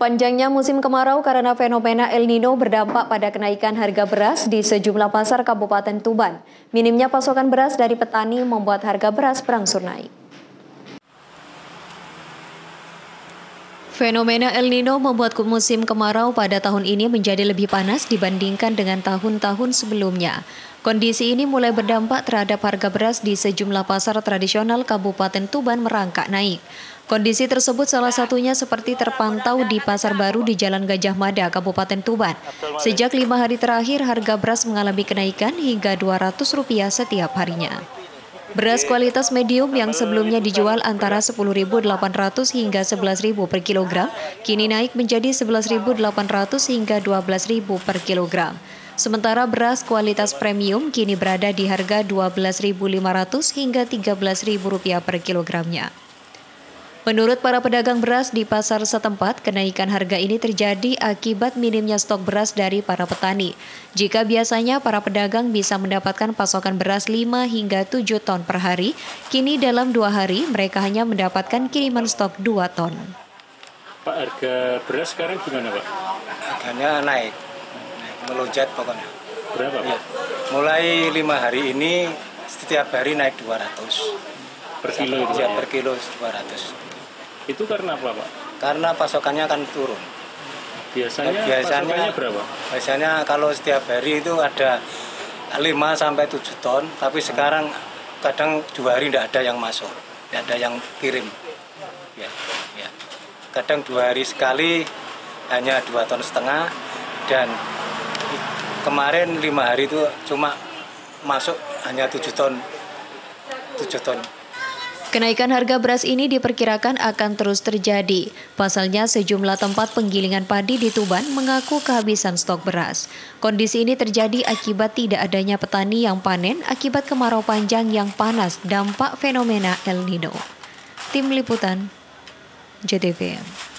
Panjangnya musim kemarau karena fenomena El Nino berdampak pada kenaikan harga beras di sejumlah pasar Kabupaten Tuban. Minimnya pasokan beras dari petani membuat harga beras berangsur naik. Fenomena El Nino membuat musim kemarau pada tahun ini menjadi lebih panas dibandingkan dengan tahun-tahun sebelumnya. Kondisi ini mulai berdampak terhadap harga beras di sejumlah pasar tradisional Kabupaten Tuban merangkak naik. Kondisi tersebut salah satunya seperti terpantau di Pasar Baru di Jalan Gajah Mada, Kabupaten Tuban. Sejak lima hari terakhir, harga beras mengalami kenaikan hingga Rp200 setiap harinya. Beras kualitas medium yang sebelumnya dijual antara 10.800 hingga 11.000 per kilogram, kini naik menjadi 11.800 hingga 12.000 per kilogram. Sementara beras kualitas premium kini berada di harga 12.500 hingga 13.000 rupiah per kilogramnya. Menurut para pedagang beras di pasar setempat, kenaikan harga ini terjadi akibat minimnya stok beras dari para petani. Jika biasanya para pedagang bisa mendapatkan pasokan beras 5 hingga 7 ton per hari, kini dalam dua hari mereka hanya mendapatkan kiriman stok 2 ton. Pak, harga beras sekarang gimana Pak? Harganya naik, naik melonjak pokoknya. Berapa Pak? Ya, mulai lima hari ini setiap hari naik 200 per kilo ya, ya? per kilo 200 Itu karena apa Pak? karena pasokannya akan turun Biasanya, Ya, biasanya- pasokannya berapa? biasanya kalau setiap hari itu ada 5 sampai 7 ton tapi sekarang kadang dua hari tidak ada yang masuk tidak ada yang kirim ya, ya. kadang dua hari sekali hanya dua ton setengah dan kemarin lima hari itu cuma masuk hanya 7 ton 7 ton Kenaikan harga beras ini diperkirakan akan terus terjadi. Pasalnya sejumlah tempat penggilingan padi di Tuban mengaku kehabisan stok beras. Kondisi ini terjadi akibat tidak adanya petani yang panen akibat kemarau panjang yang panas dampak fenomena El Nino. Tim Liputan JTVM